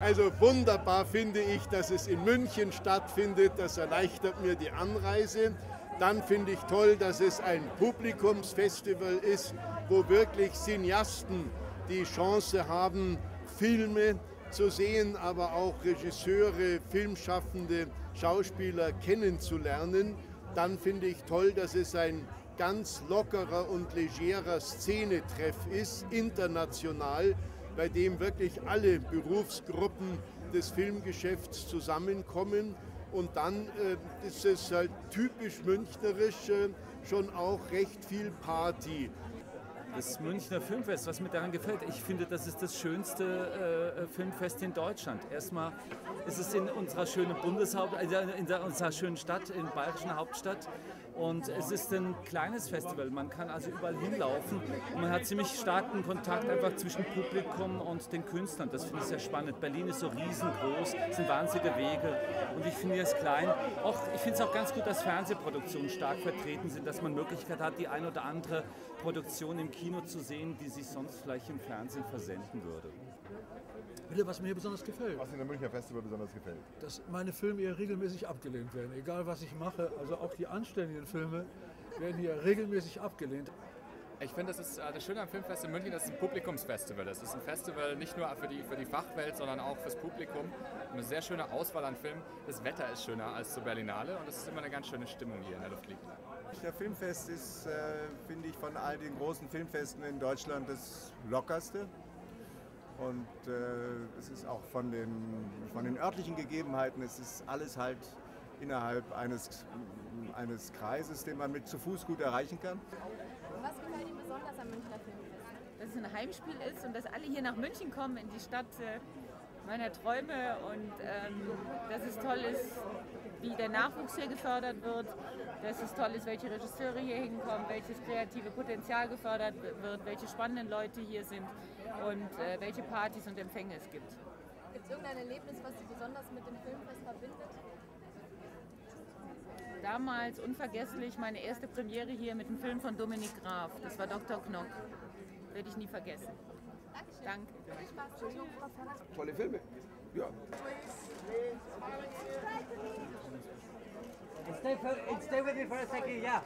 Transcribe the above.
Also wunderbar finde ich, dass es in München stattfindet. Das erleichtert mir die Anreise. Dann finde ich toll, dass es ein Publikumsfestival ist, wo wirklich Cineasten die Chance haben, Filme zu sehen, aber auch Regisseure, Filmschaffende, Schauspieler kennenzulernen. Dann finde ich toll, dass es ein ganz lockerer und legerer Szenetreff ist, international bei dem wirklich alle Berufsgruppen des Filmgeschäfts zusammenkommen. Und dann äh, ist es halt typisch münchnerisch äh, schon auch recht viel Party. Das Münchner Filmfest, was mir daran gefällt, ich finde, das ist das schönste äh, Filmfest in Deutschland. Erstmal ist es in unserer schönen Bundeshaupt, in unserer schönen Stadt, in bayerischen Hauptstadt. Und es ist ein kleines Festival. Man kann also überall hinlaufen und man hat ziemlich starken Kontakt einfach zwischen Publikum und den Künstlern. Das finde ich sehr spannend. Berlin ist so riesengroß, es sind wahnsinnige Wege und ich finde es klein. Auch, ich finde es auch ganz gut, dass Fernsehproduktionen stark vertreten sind, dass man Möglichkeit hat, die ein oder andere Produktion im Kino zu sehen, die sich sonst vielleicht im Fernsehen versenden würde. Bitte, was mir hier besonders gefällt. Was in der Münchner Festival besonders gefällt. Dass meine Filme hier regelmäßig abgelehnt werden. Egal was ich mache, also auch die anständigen Filme werden hier regelmäßig abgelehnt. Ich finde, das ist äh, das Schöne am Filmfest in München, das ist ein Publikumsfestival. Das ist ein Festival nicht nur für die, für die Fachwelt, sondern auch fürs Publikum. Eine sehr schöne Auswahl an Filmen. Das Wetter ist schöner als zur Berlinale und es ist immer eine ganz schöne Stimmung hier in der Luft liegt. Der Filmfest ist, äh, finde ich, von all den großen Filmfesten in Deutschland das lockerste. Und äh, es ist auch von den, von den örtlichen Gegebenheiten, es ist alles halt innerhalb eines, eines Kreises, den man mit zu Fuß gut erreichen kann. Was gefällt Ihnen besonders am Münchner Filmfest? Dass es ein Heimspiel ist und dass alle hier nach München kommen, in die Stadt äh, meiner Träume und ähm, dass es toll ist, wie der Nachwuchs hier gefördert wird, dass es toll ist, welche Regisseure hier hinkommen, welches kreative Potenzial gefördert wird, welche spannenden Leute hier sind und äh, welche Partys und Empfänge es gibt. Gibt es irgendein Erlebnis, was Sie besonders mit dem Filmfest verbindet? Damals unvergesslich meine erste Premiere hier mit dem Film von Dominik Graf. Das war Dr. Knock. Werde ich nie vergessen. Dankeschön. Danke. Tolle Filme. Ja. Stay, for, stay with me for a second, yeah.